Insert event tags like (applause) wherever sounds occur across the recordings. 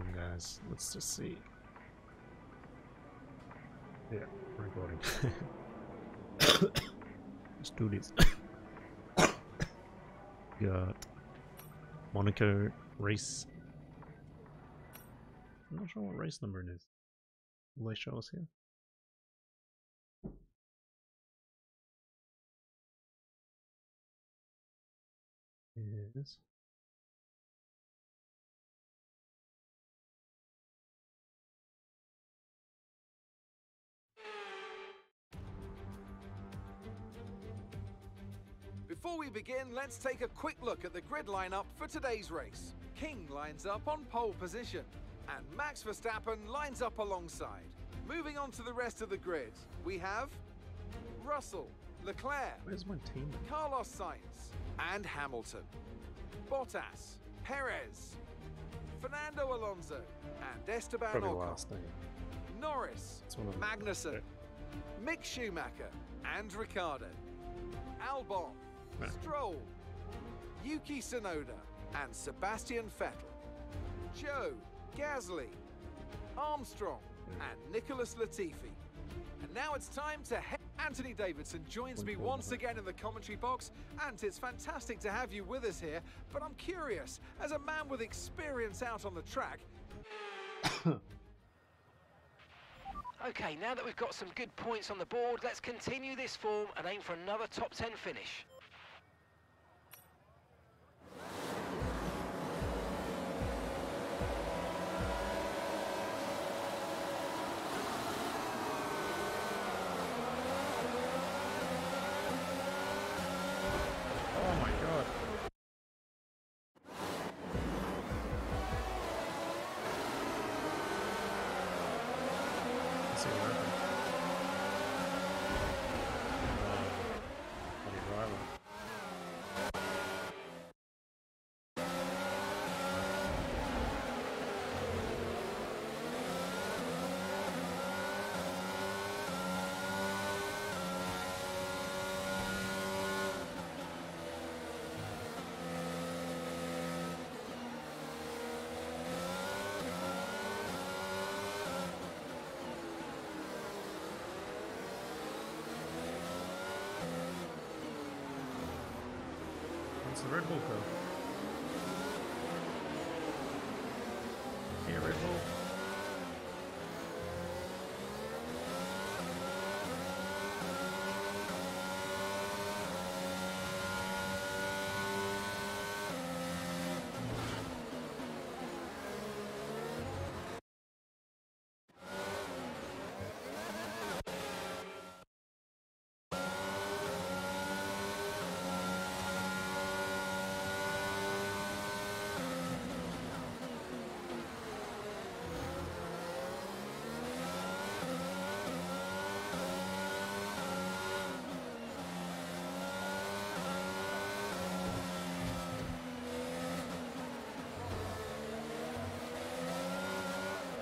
Guys. Let's just see. Yeah, recording. (coughs) Let's do this. (coughs) Got Monaco race. I'm not sure what race number it is. Will they show us here? Yes. Before we begin, let's take a quick look at the grid lineup for today's race. King lines up on pole position, and Max Verstappen lines up alongside. Moving on to the rest of the grid, we have Russell, Leclerc, Where's my team? Carlos Sainz, and Hamilton. Bottas, Perez, Fernando Alonso, and Esteban Probably Ocon. Norris, It's one of them. Magnussen, Mick Schumacher, and Ricciardo. Albon, Right. Stroll, Yuki Tsunoda, and Sebastian Vettel. Zhou, Gasly, Armstrong, and Nicholas Latifi. And now it's time to head. Anthony Davidson joins me once again in the commentary box, and it's fantastic to have you with us here. But I'm curious, as a man with experience out on the track, (coughs) Okay, now that we've got some good points on the board, let's continue this form and aim for another top 10 finish. The Red Bull go? Yeah, Red Bull.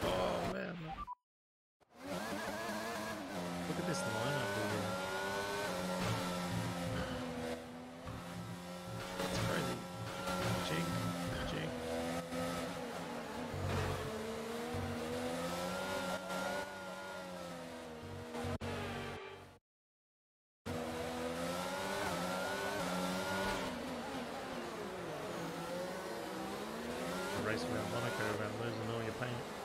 Oh man. Look at this lineup here. It's crazy. Jig, jig. Race around Monaco about losing all your paint.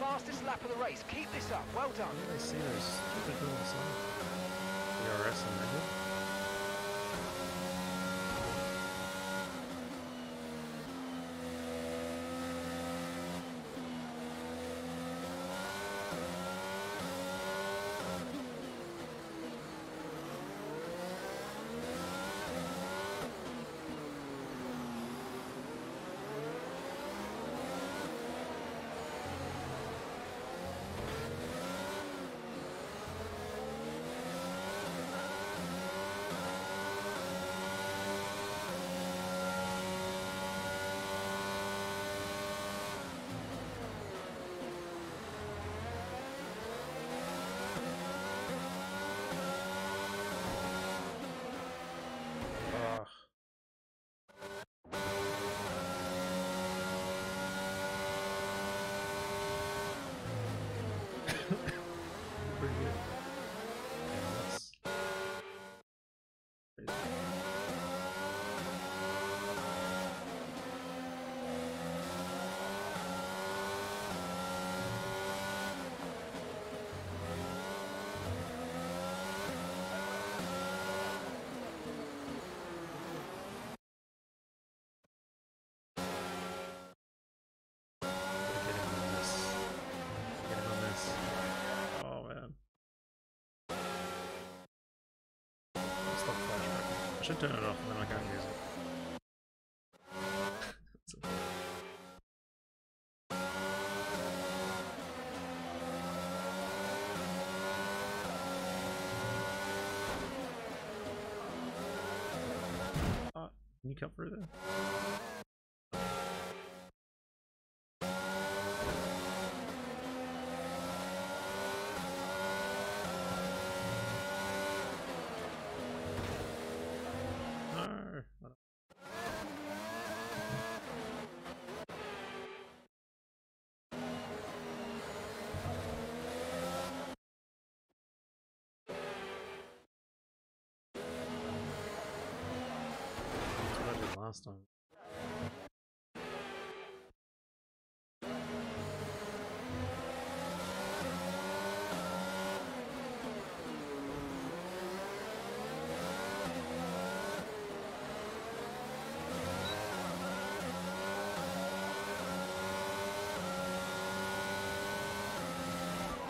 Fastest lap of the race. Keep this up. Well done. I see those stupid little menu? Ugh. Pretty good. Yeah, that's crazy. Gotta get in on this. Get in on this. Oh man. Stop flashback. I should turn it off and then I can't use it. Ah, can you come through there?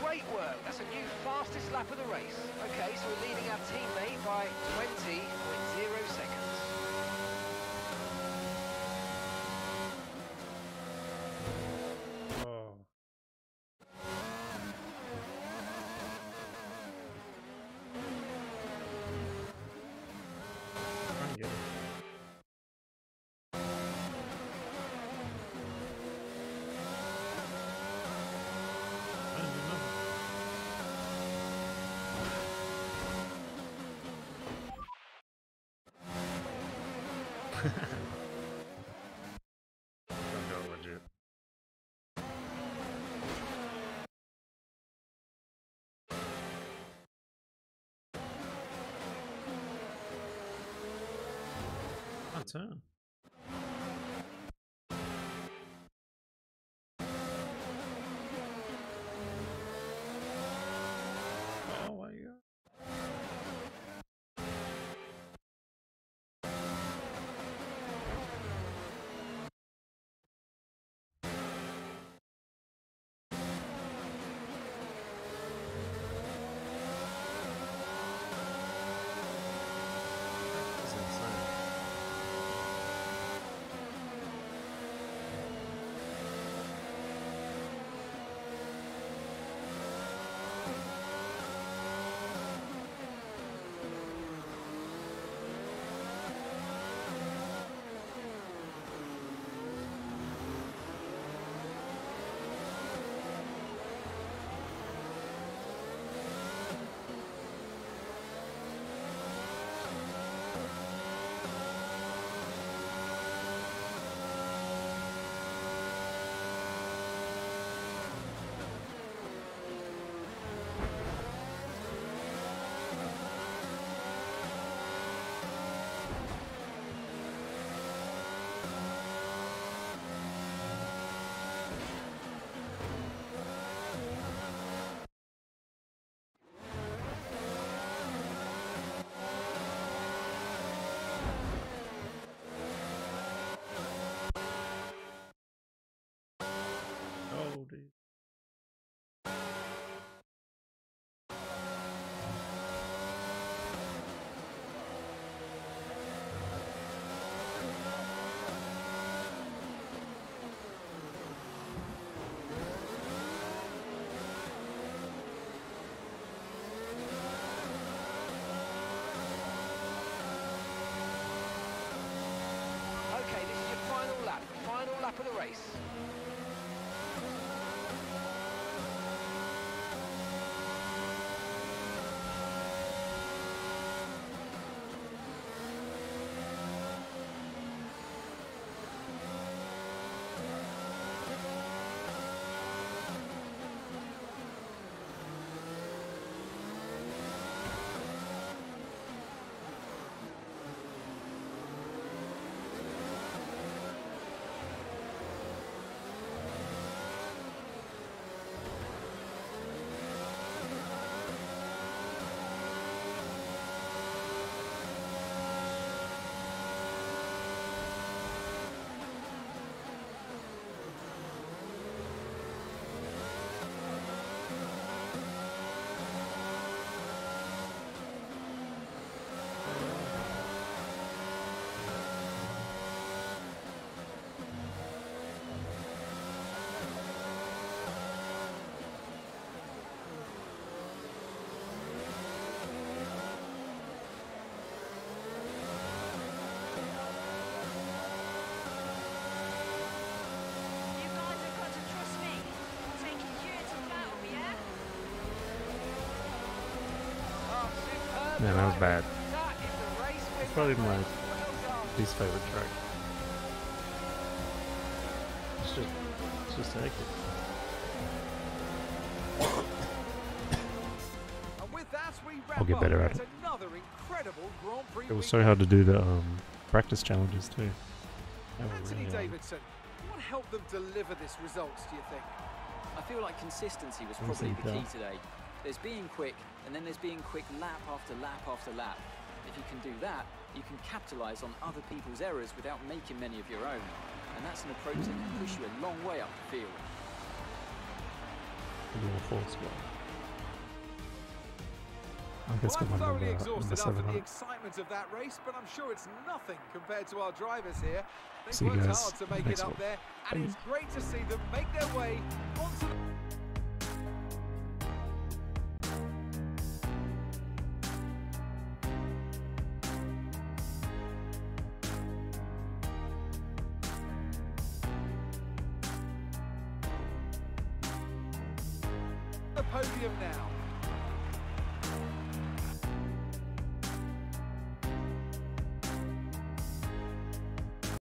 Great work. That's a new fastest lap of the race. Okay, so we're leading our teammate by 20.0 My Man, that was bad. That is It's probably my least favorite track. It's just, it's just hectic. And with that, we wrap I'll get better at it. another incredible Grand Prix It was so hard to do the um, practice challenges too. Anthony really hard. Davidson, what helped them deliver this results, do you think? I feel like consistency was probably the key today. There's being quick, and then there's being quick lap after lap after lap. If you can do that, you can capitalise on other people's errors without making many of your own. And that's an approach that can push you a long way up the field. A little force well. I guess Well, got I'm my thoroughly number, number exhausted seven after the excitement of that race, but I'm sure it's nothing compared to our drivers here. They See worked hard to make it up one. there, and it's great to see them make their way onto podium now.